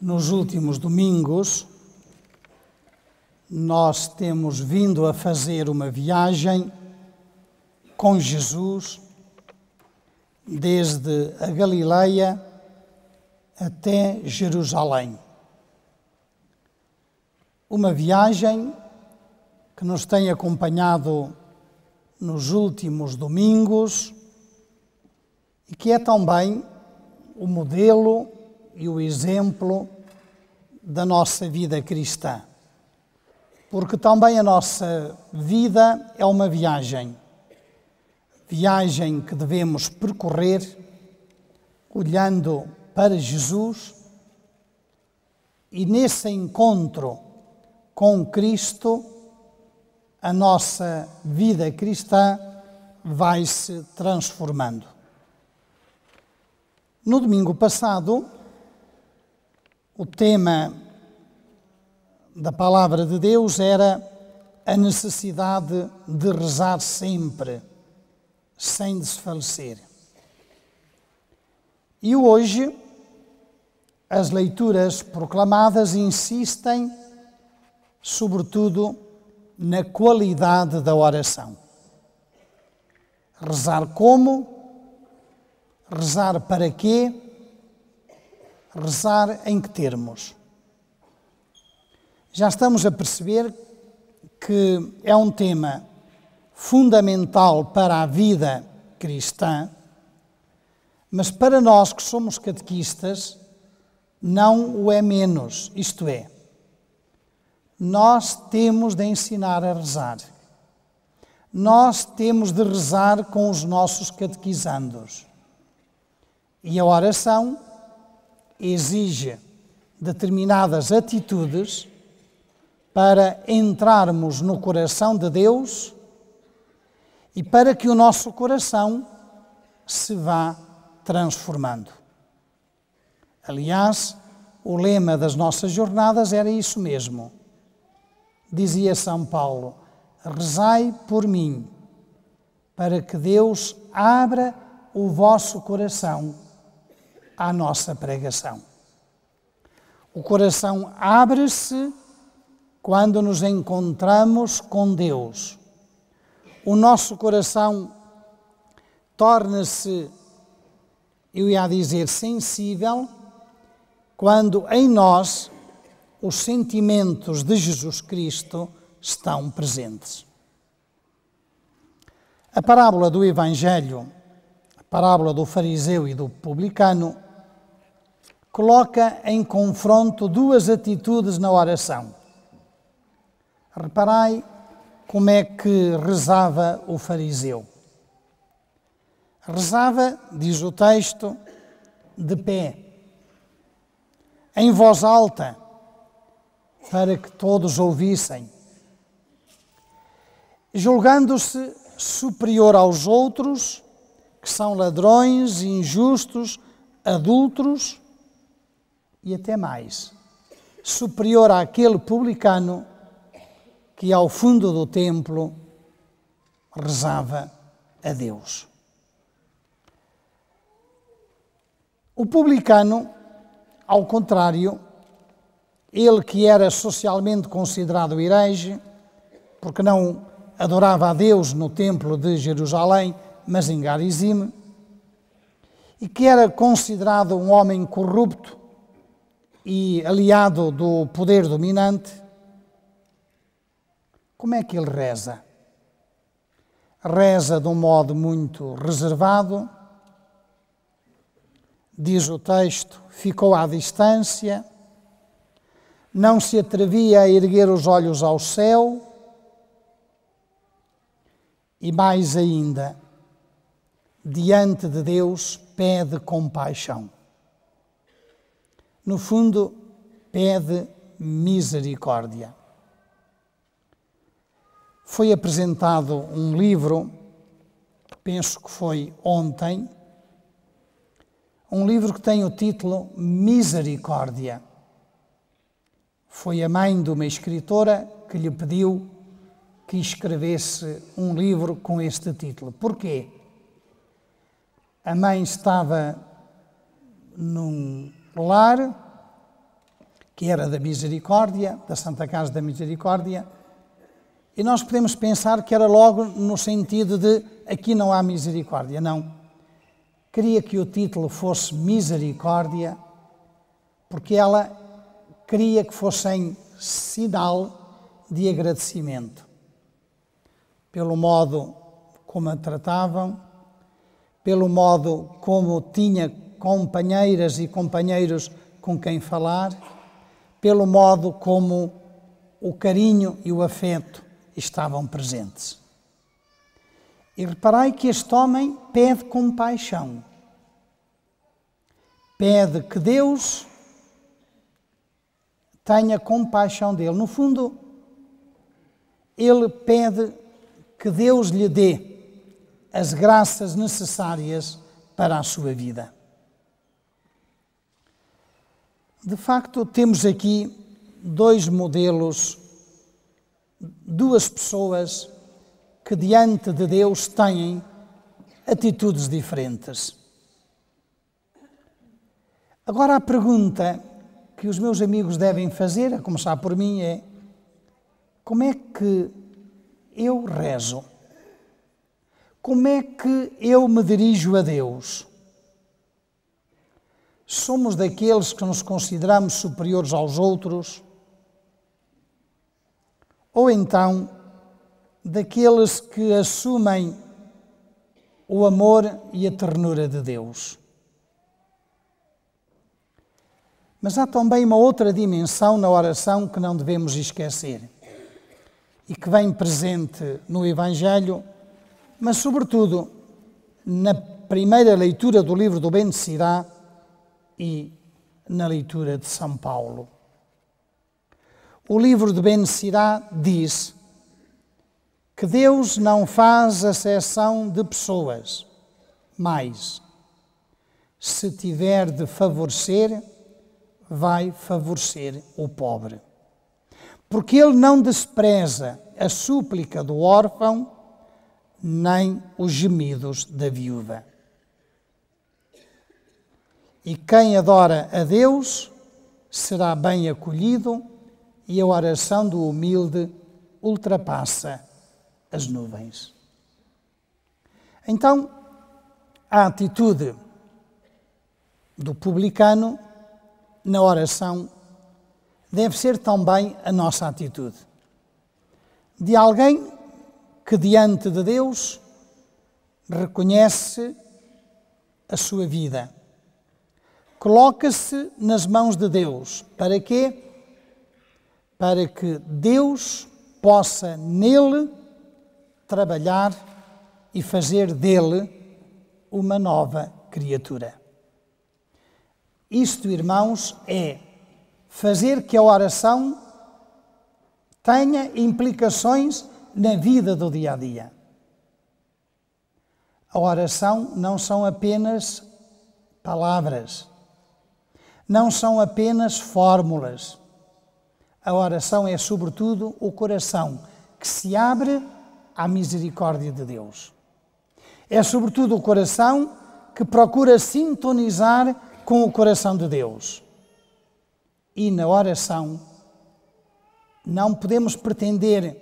nos últimos domingos, nós temos vindo a fazer uma viagem com Jesus desde a Galileia até Jerusalém. Uma viagem que nos tem acompanhado nos últimos domingos e que é também o modelo e o exemplo da nossa vida cristã. Porque também a nossa vida é uma viagem. Viagem que devemos percorrer olhando para Jesus e nesse encontro com Cristo, a nossa vida cristã vai se transformando. No domingo passado, o tema da palavra de Deus era a necessidade de rezar sempre, sem desfalecer. E hoje, as leituras proclamadas insistem, sobretudo, na qualidade da oração. Rezar como? Rezar para quê? Rezar em que termos? Já estamos a perceber que é um tema fundamental para a vida cristã, mas para nós que somos catequistas, não o é menos, isto é, nós temos de ensinar a rezar. Nós temos de rezar com os nossos catequizandos. E a oração exige determinadas atitudes para entrarmos no coração de Deus e para que o nosso coração se vá transformando. Aliás, o lema das nossas jornadas era isso mesmo. Dizia São Paulo: rezai por mim, para que Deus abra o vosso coração à nossa pregação. O coração abre-se quando nos encontramos com Deus. O nosso coração torna-se, eu ia dizer, sensível quando em nós os sentimentos de Jesus Cristo estão presentes. A parábola do Evangelho, a parábola do fariseu e do publicano, coloca em confronto duas atitudes na oração. Reparai como é que rezava o fariseu. Rezava, diz o texto, de pé, em voz alta, para que todos ouvissem, julgando-se superior aos outros, que são ladrões, injustos, adultos e até mais, superior àquele publicano que ao fundo do templo rezava a Deus. O publicano, ao contrário, ele que era socialmente considerado herege, porque não adorava a Deus no templo de Jerusalém, mas em Garizime, e que era considerado um homem corrupto, e aliado do poder dominante, como é que ele reza? Reza de um modo muito reservado, diz o texto, ficou à distância, não se atrevia a erguer os olhos ao céu. E, mais ainda, diante de Deus, pede compaixão no fundo, pede misericórdia. Foi apresentado um livro, penso que foi ontem, um livro que tem o título Misericórdia. Foi a mãe de uma escritora que lhe pediu que escrevesse um livro com este título. Porquê? A mãe estava num lar que era da Misericórdia, da Santa Casa da Misericórdia, e nós podemos pensar que era logo no sentido de aqui não há misericórdia. Não. Queria que o título fosse Misericórdia, porque ela queria que fossem sinal de agradecimento pelo modo como a tratavam, pelo modo como tinha companheiras e companheiros com quem falar, pelo modo como o carinho e o afeto estavam presentes. E reparai que este homem pede compaixão. Pede que Deus tenha compaixão dele. No fundo, ele pede que Deus lhe dê as graças necessárias para a sua vida. De facto, temos aqui dois modelos, duas pessoas que diante de Deus têm atitudes diferentes. Agora, a pergunta que os meus amigos devem fazer, a começar por mim, é: como é que eu rezo? Como é que eu me dirijo a Deus? Somos daqueles que nos consideramos superiores aos outros? Ou então daqueles que assumem o amor e a ternura de Deus? Mas há também uma outra dimensão na oração que não devemos esquecer e que vem presente no Evangelho mas, sobretudo, na primeira leitura do livro do Ben Sirá e na leitura de São Paulo. O livro de Ben Sirá diz que Deus não faz acessão de pessoas, mas, se tiver de favorecer, vai favorecer o pobre. Porque Ele não despreza a súplica do órfão nem os gemidos da viúva. E quem adora a Deus será bem acolhido, e a oração do humilde ultrapassa as nuvens. Então, a atitude do publicano na oração deve ser também a nossa atitude. De alguém que diante de Deus reconhece a sua vida. Coloca-se nas mãos de Deus. Para quê? Para que Deus possa nele trabalhar e fazer dele uma nova criatura. Isto, irmãos, é fazer que a oração tenha implicações na vida do dia a dia. A oração não são apenas palavras, não são apenas fórmulas. A oração é, sobretudo, o coração que se abre à misericórdia de Deus. É, sobretudo, o coração que procura sintonizar com o coração de Deus. E na oração não podemos pretender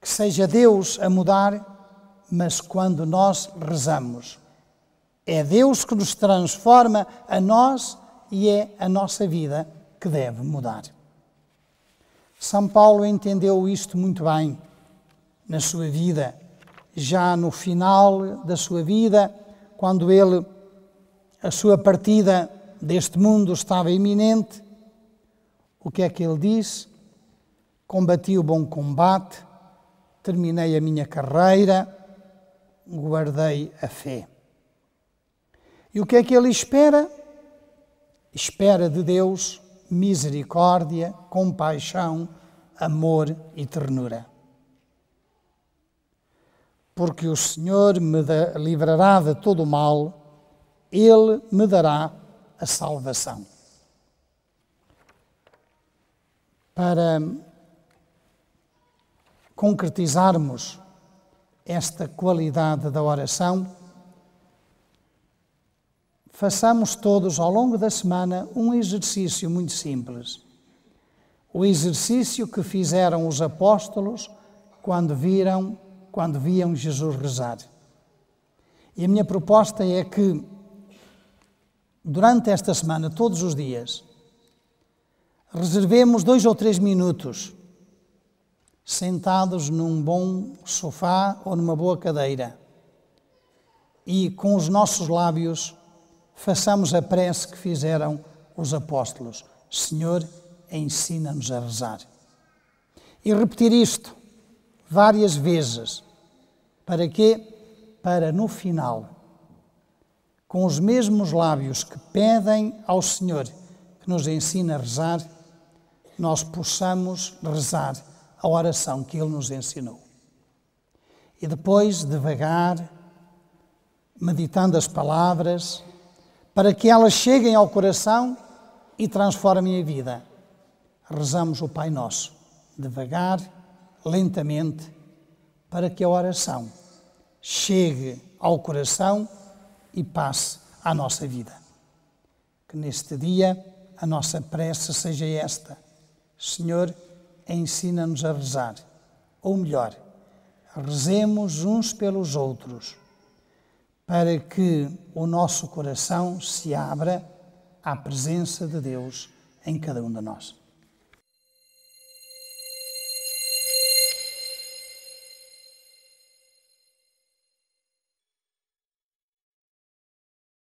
que seja Deus a mudar, mas quando nós rezamos. É Deus que nos transforma a nós e é a nossa vida que deve mudar. São Paulo entendeu isto muito bem na sua vida, já no final da sua vida, quando ele, a sua partida deste mundo estava iminente, o que é que ele disse? Combati o bom combate, terminei a minha carreira, guardei a fé. E o que é que ele espera? Espera de Deus misericórdia, compaixão, amor e ternura. Porque o Senhor me livrará de todo o mal, Ele me dará a salvação. Para concretizarmos esta qualidade da oração, façamos todos ao longo da semana um exercício muito simples. o exercício que fizeram os apóstolos quando viram, quando viam Jesus rezar. E a minha proposta é que durante esta semana, todos os dias, reservemos dois ou três minutos sentados num bom sofá ou numa boa cadeira e com os nossos lábios façamos a prece que fizeram os apóstolos: Senhor, ensina-nos a rezar. E repetir isto várias vezes. Para quê? Para no final, com os mesmos lábios que pedem ao Senhor que nos ensina a rezar, nós possamos rezar a oração que Ele nos ensinou. E depois, devagar, meditando as palavras, para que elas cheguem ao coração e transformem a vida. Rezamos o Pai Nosso, devagar, lentamente, para que a oração chegue ao coração e passe à nossa vida. Que neste dia a nossa prece seja esta: Senhor, ensina-nos a rezar. Ou melhor, rezemos uns pelos outros, para que o nosso coração se abra à presença de Deus em cada um de nós.